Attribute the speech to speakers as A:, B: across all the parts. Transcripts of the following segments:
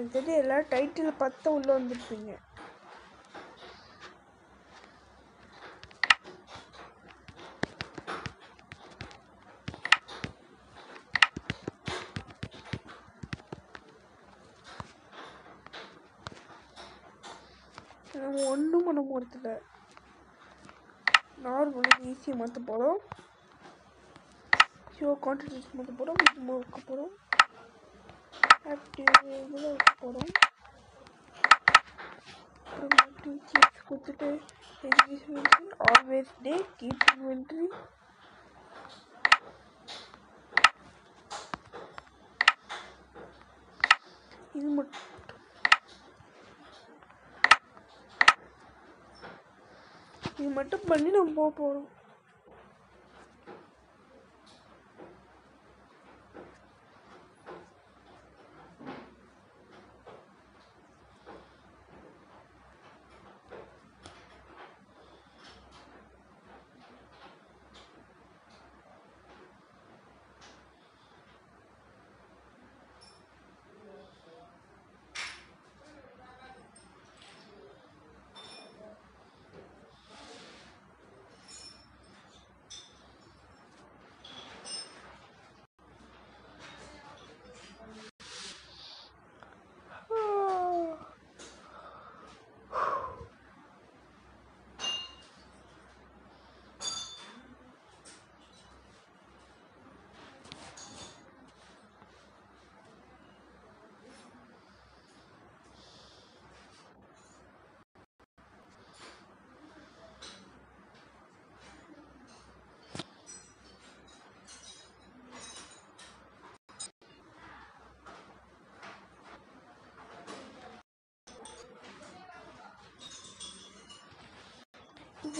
A: எனக்கு தெரியும் டைட்டில் பார்த்து உள்ளே வந்திருப்பீங்க. நம்ம ஒன்றும் பண்ண போகிறதில்ல நார்மலாக ஈஸியாக மாற்ற போகிறோம் ஷோ கான்ட்ரிபியூட் மாற்ற போகிறோம் இது போகிறோம் ஆக்டிவ் இதில் வைக்க போகிறோம் அப்புறம் ஆக்டிவ் சீட்ஸ் கொடுத்துட்டு education always they keep inventory இது மட்டும் இது மட்டும் பண்ணி நம்ம போக போகிறோம்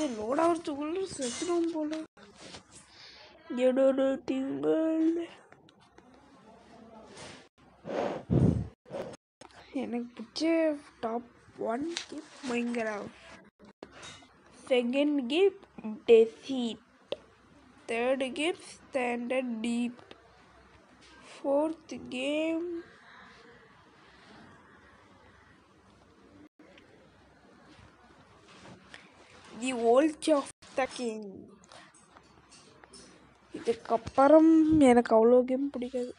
A: இது லோட் ஆகிறதுக்குள்ள செத்துடும் போல. என்னோட திங்கள் எனக்கு பிடிச்ச top one game Minecraft second game deceit third game standard deep fourth game the old of the king இதுக்கப்புறம் எனக்கு அவ்வளோ கேம் பிடிக்காது.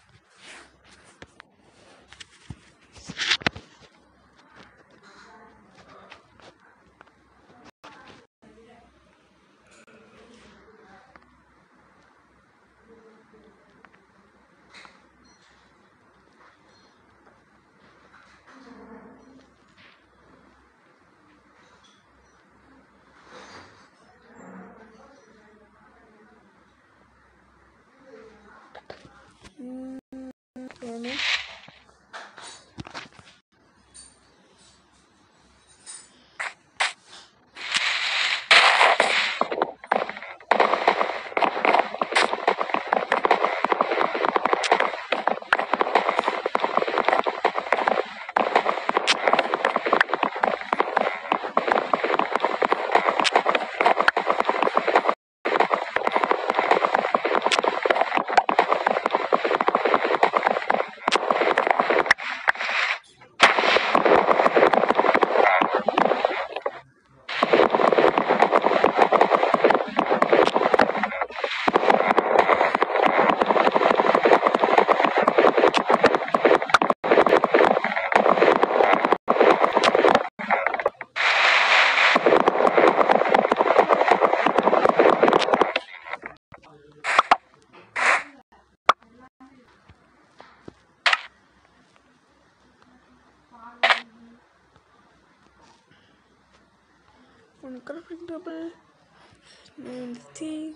A: Mm. One the double, and the T.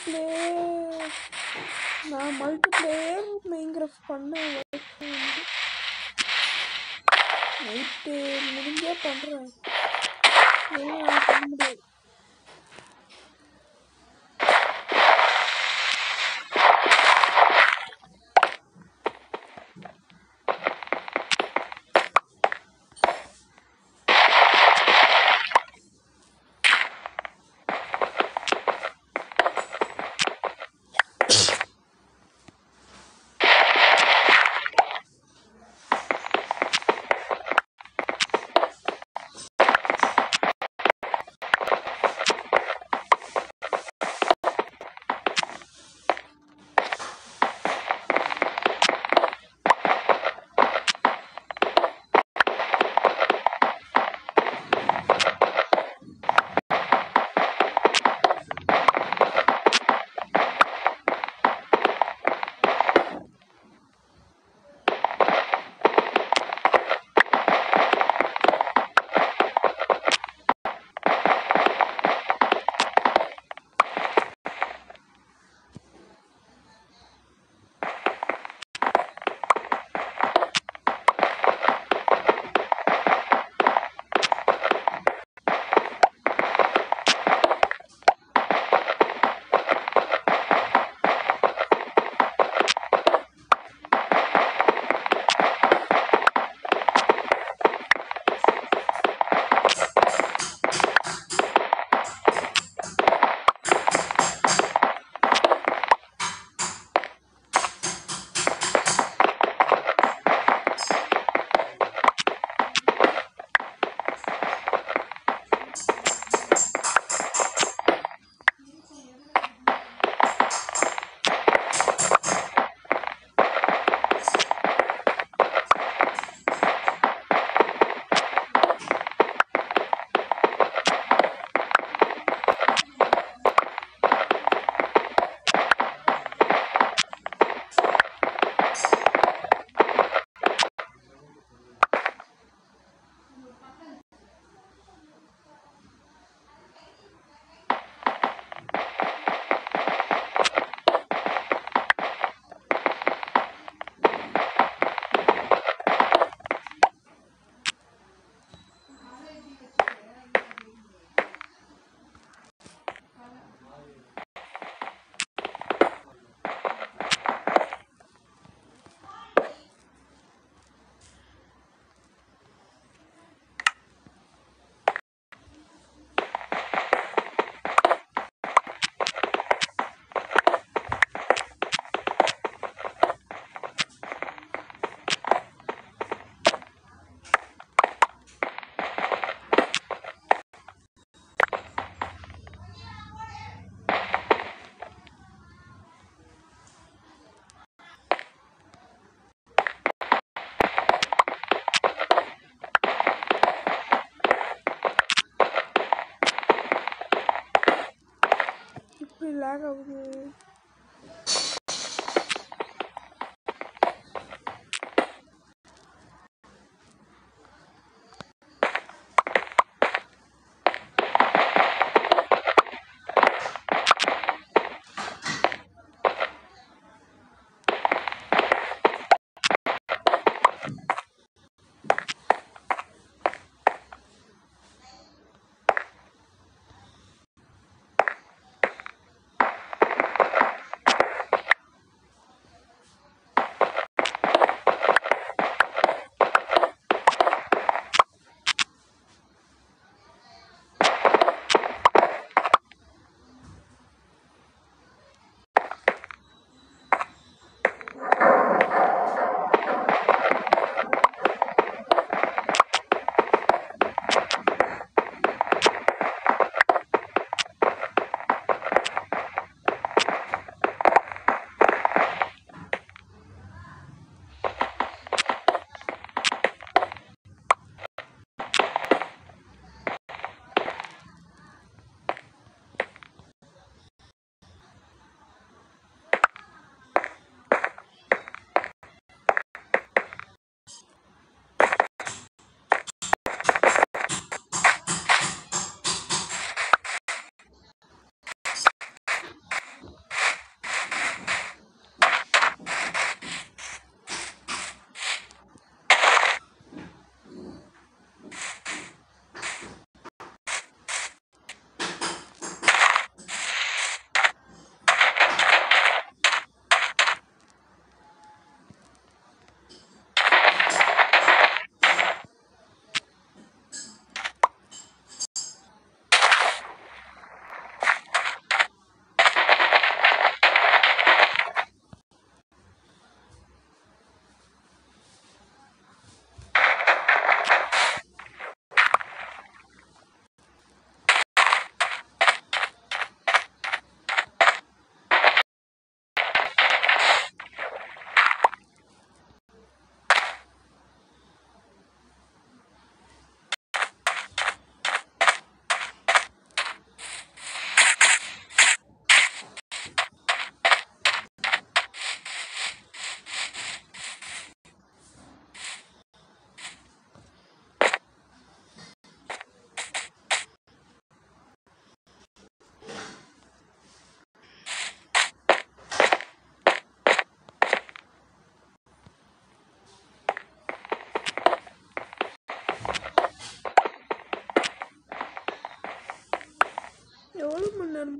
A: Multiplayer நான் மல்டிப்ளேயர் மைன்கிராஃப்ட் பண்ண நைட்டு முடிஞ்சா பண்ணுறேன் இல்லைன்னா பண்ண முடியாது.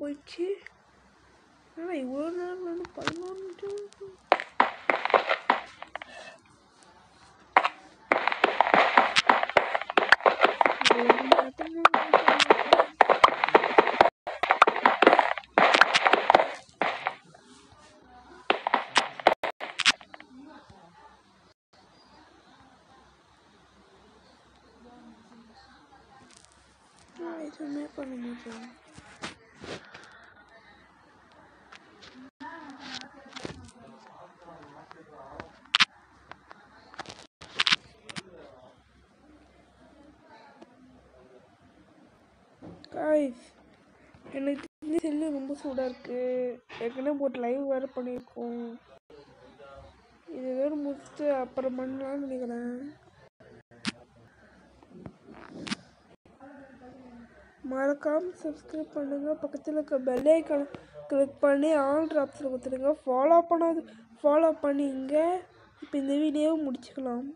A: boyutu. Ay, buradan parmağımı Ay, tamam yapalım hocam. எனக்கு இந்த செல்லு ரொம்ப சூடாக இருக்குது ஏற்கனவே போட்டு லைவ் வேறு பண்ணியிருக்கோம் இது வேறு முடிச்சுட்டு அப்புறம் பண்ணலாம்னு நினைக்கிறேன். மறக்காம சப்ஸ்கிரைப் பண்ணுங்கள் பக்கத்தில் இருக்க பெல் ஐக்கான கிளிக் பண்ணி ஆல் ட்ராப்ஸில் கொடுத்துருங்க ஃபாலோ பண்ணாது ஃபாலோ பண்ணிங்க இப்போ இந்த வீடியோவை முடிச்சுக்கலாம்.